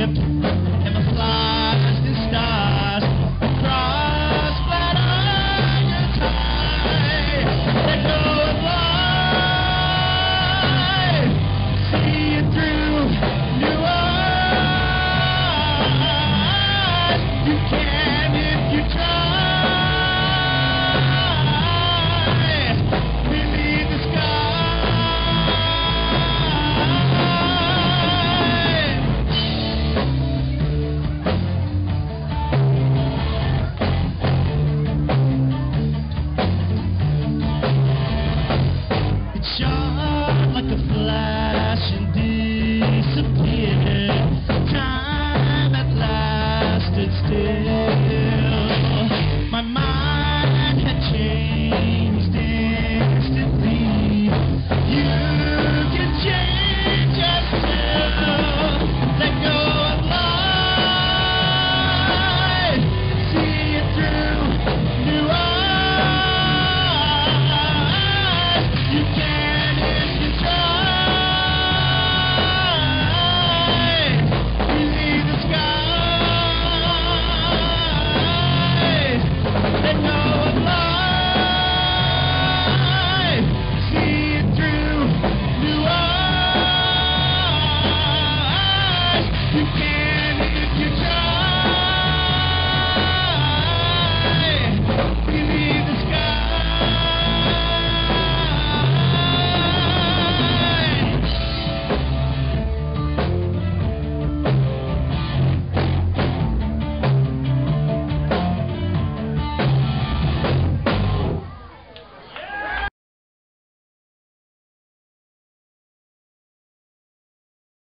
ship still.